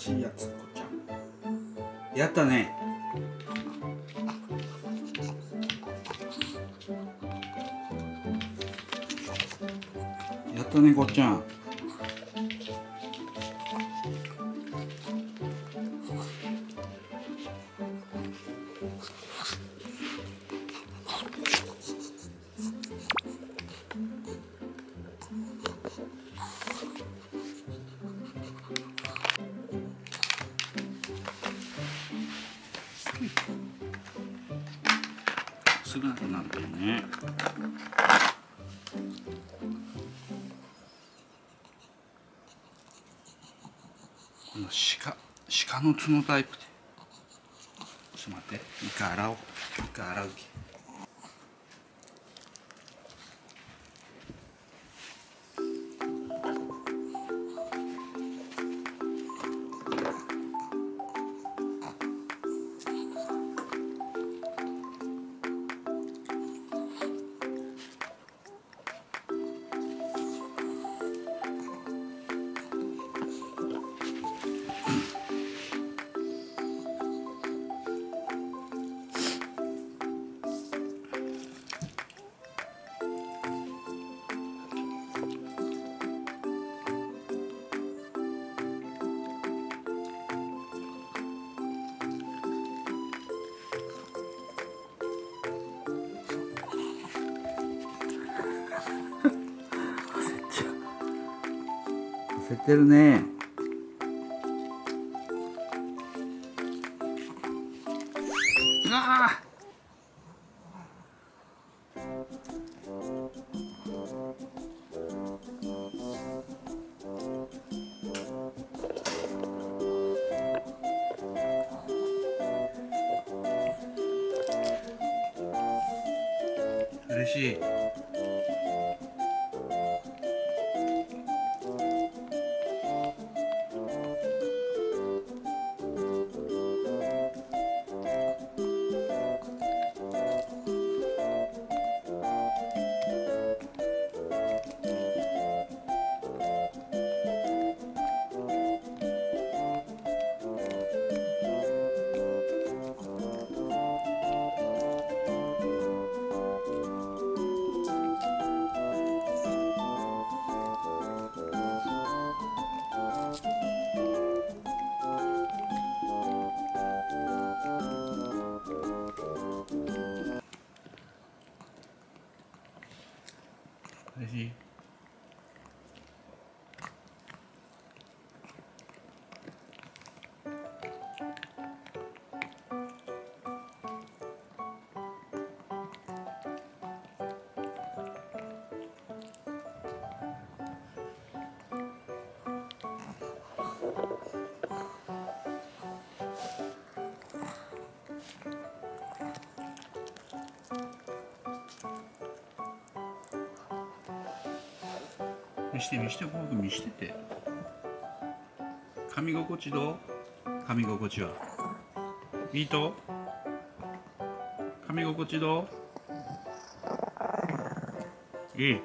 しいやつこっちゃんやったね。やったねこっちゃんすぐなくなるんだよね。この鹿鹿の角タイプで。ちょっと待って。一回洗おう。一回洗うき焦ってるね。あ嬉しい。嬉し見して見してこ見してて。噛み心地どう？噛み心地は。ミート噛み心地どう？いい